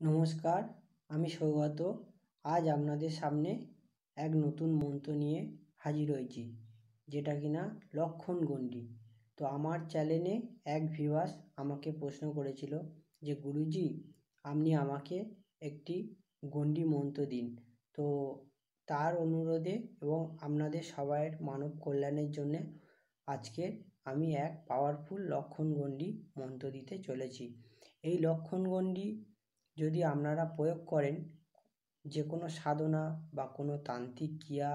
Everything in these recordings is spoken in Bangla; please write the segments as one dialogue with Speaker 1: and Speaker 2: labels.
Speaker 1: নমস্কার, আমি সৌগত। আজ আপনাদের সামনে এক নতুন মন্ত্র নিয়ে হাজির হয়েছি, যেটা কিনা লক্ষণ গণ্ডি। তো আমার চ্যানেলে এক ভিউয়ার্স আমাকে প্রশ্ন করেছিল যে, গুরুজি, আপনি আমাকে একটি গণ্ডি মন্ত্র দিন। তো তার অনুরোধে এবং আপনাদের সবাইয়ের মানব কল্যাণের জন্যে আজকে আমি এক পাওয়ারফুল লক্ষণ গণ্ডি মন্ত্র দিতে চলেছি। এই লক্ষণ গণ্ডি যদি আপনারা প্রয়োগ করেন যে কোনো সাধনা বা কোনো তান্ত্রিক ক্রিয়া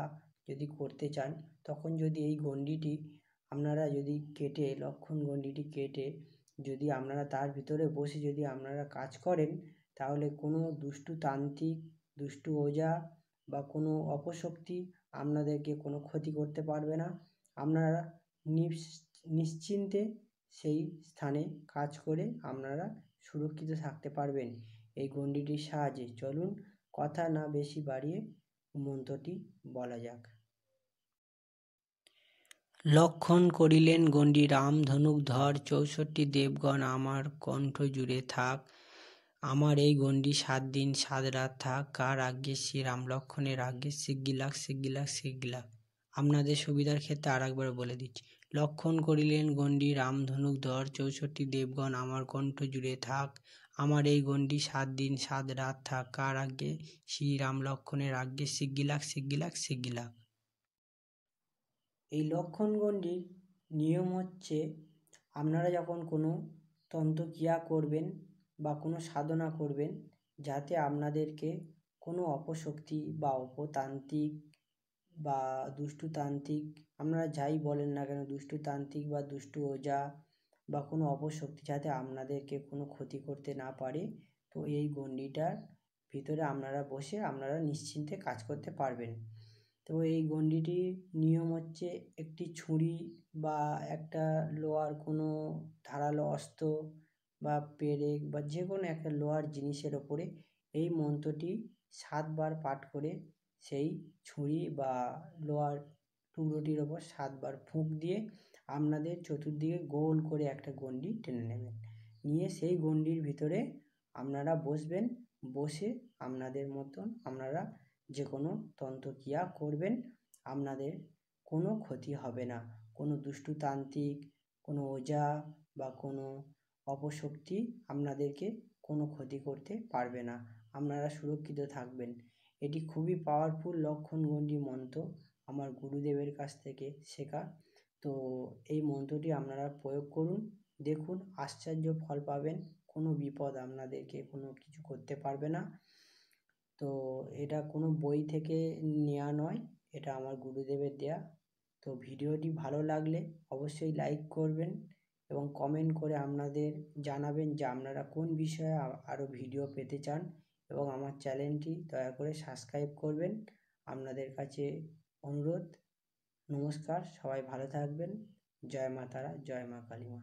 Speaker 1: যদি করতে চান, তখন যদি এই গণ্ডিটি আপনারা যদি কেটে, লক্ষণ গণ্ডিটি কেটে যদি আপনারা তার ভিতরে বসে যদি আপনারা কাজ করেন, তাহলে কোনো দুষ্টু তান্ত্রিক, দুষ্টু ওঝা বা কোনো অপশক্তি আপনাদেরকে কোনো ক্ষতি করতে পারবে না। আপনারা নিশ্চিন্তে সেই স্থানে কাজ করে আপনারা সুরক্ষিত থাকতে পারবেন। এই গণ্ডিটির সাহায্যে। চলুন কথা না বেশি বাড়িয়ে মন্ত্রটি বলা যাক। লক্ষণ করিলেন গণ্ডি রাম ধনুক ধর চৌষট্টি দেবগণ আমার কণ্ঠ জুড়ে থাক। আমার এই গণ্ডি সাত দিন সাত রাত থাক। কার আজ্ঞে শ্রী রাম লক্ষণের আজ্ঞে শিগগিলাক শিগগিলাক শিগগিলাক। আপনাদের সুবিধার ক্ষেত্রে আর একবার বলে দিচ্ছি। লক্ষণ করিলেন গণ্ডি রাম ধনুক ধর চৌষট্টি দেবগণ আমার কণ্ঠ জুড়ে থাক। আমার এই গণ্ডি সাত দিন, সাত রাত থাক কার আগে শ্রীরাম লক্ষণের আগে শিগগিলাক শিগগিলাক শিগগিলাক এই লক্ষণ গণ্ডির নিয়ম হচ্ছে, আপনারা যখন কোনো তন্ত্রক্রিয়া করবেন বা কোনো সাধনা করবেন, যাতে আপনাদেরকে কোনো অপশক্তি বা অপতান্ত্রিক বা দুষ্টুতান্ত্রিক আপনারা যাই বলেন না কেন দুষ্টুতান্ত্রিক বা দুষ্টু ওঝা বা কোনো অপশক্তি যাতে আপনাদেরকে কোনো ক্ষতি করতে না পারে, তো এই গণ্ডিটার ভিতরে আপনারা বসে আপনারা নিশ্চিন্তে কাজ করতে পারবেন। তো এই গণ্ডিটির নিয়ম হচ্ছে একটি ছুরি বা একটা লোহার কোনো ধারালো অস্ত্র বা পেরেক বা যে কোনো একটা লোহার জিনিসের ওপরে এই মন্ত্রটি সাতবার পাঠ করে সেই ছুরি বা লোহার টুকরোটির ওপর সাতবার ফুঁক দিয়ে আপনাদের চতুর্দিকে গোল করে একটা গণ্ডি টেনে নেবেন। নিয়ে সেই গণ্ডির ভিতরে আপনারা বসবেন, বসে আপনাদের মতন আপনারা যে কোনো তন্ত্রক্রিয়া করবেন, আপনাদের কোনো ক্ষতি হবে না। কোনো দুষ্টুতান্ত্রিক কোনো ওঝা বা কোনো অপশক্তি আপনাদেরকে কোনো ক্ষতি করতে পারবে না। আপনারা সুরক্ষিত থাকবেন। এটি খুবই পাওয়ারফুল লক্ষণ গণ্ডি মন্ত্র। আমার গুরুদেবের কাছ থেকে শেখা। তো এই মন্ত্রটি আপনারা প্রয়োগ করুন, দেখুন, আশ্চর্য ফল পাবেন, কোনো বিপদ আপনাদেরকে কোনো কিছু করতে পারবে না। তো এটা কোনো বই থেকে নেওয়া নয়, এটা আমার গুরুদেবের দেয়া। তো ভিডিওটি ভালো লাগলে অবশ্যই লাইক করবেন এবং কমেন্ট করে আপনাদের জানাবেন যে আপনারা কোন বিষয়ে আরও ভিডিও পেতে চান এবং আমার চ্যানেলটি দয়া করে সাবস্ক্রাইব করবেন। আপনাদের কাছে অনুরোধ নমস্কার সবাই ভালো থাকবেন। জয় মা তারা জয় মা কালী মা